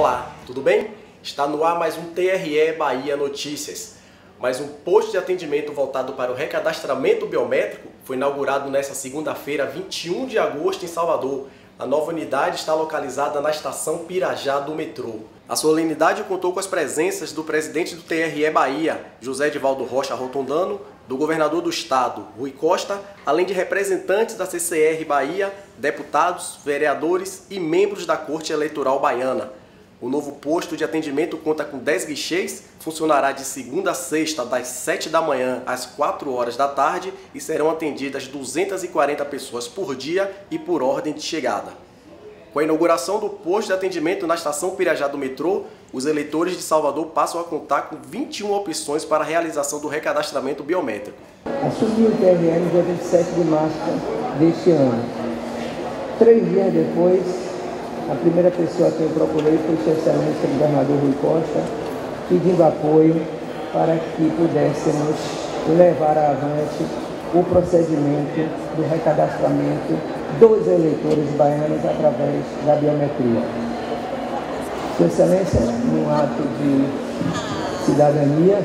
Olá, tudo bem? Está no ar mais um TRE Bahia Notícias. Mais um posto de atendimento voltado para o recadastramento biométrico foi inaugurado nesta segunda-feira, 21 de agosto, em Salvador. A nova unidade está localizada na estação Pirajá do metrô. A solenidade contou com as presenças do presidente do TRE Bahia, José Edivaldo Rocha Rotondano, do governador do estado, Rui Costa, além de representantes da CCR Bahia, deputados, vereadores e membros da Corte Eleitoral Baiana. O novo posto de atendimento conta com 10 guichês, funcionará de segunda a sexta, das 7 da manhã às 4 horas da tarde e serão atendidas 240 pessoas por dia e por ordem de chegada. Com a inauguração do posto de atendimento na estação Pirajá do metrô, os eleitores de Salvador passam a contar com 21 opções para a realização do recadastramento biométrico. Assumi o no dia 27 de março deste ano. Três dias depois, a primeira pessoa que eu procurei foi o excelência governador Rui Costa, pedindo apoio para que pudéssemos levar avante o procedimento do recadastramento dos eleitores baianos através da biometria. Sua Excelência, num ato de cidadania,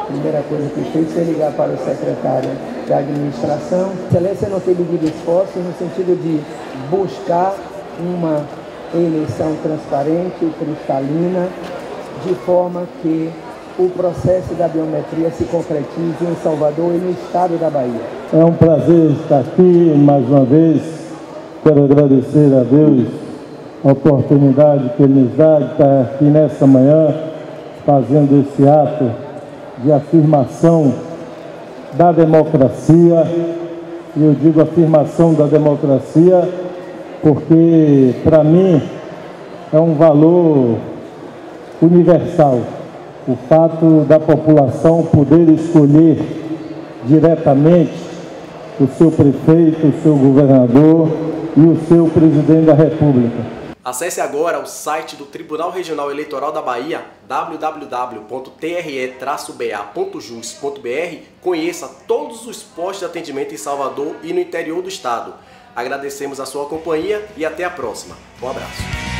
a primeira coisa que fez foi ligar para o secretário da administração. Excelência não teve medido esforço no sentido de buscar uma eleição transparente e cristalina, de forma que o processo da biometria se concretize em Salvador e no estado da Bahia. É um prazer estar aqui mais uma vez. Quero agradecer a Deus a oportunidade que Ele nos dá de estar aqui nessa manhã fazendo esse ato de afirmação da democracia. E eu digo afirmação da democracia porque, para mim, é um valor universal o fato da população poder escolher diretamente o seu prefeito, o seu governador e o seu presidente da República. Acesse agora o site do Tribunal Regional Eleitoral da Bahia, www.tre-ba.jus.br. Conheça todos os postos de atendimento em Salvador e no interior do estado. Agradecemos a sua companhia e até a próxima. Um abraço.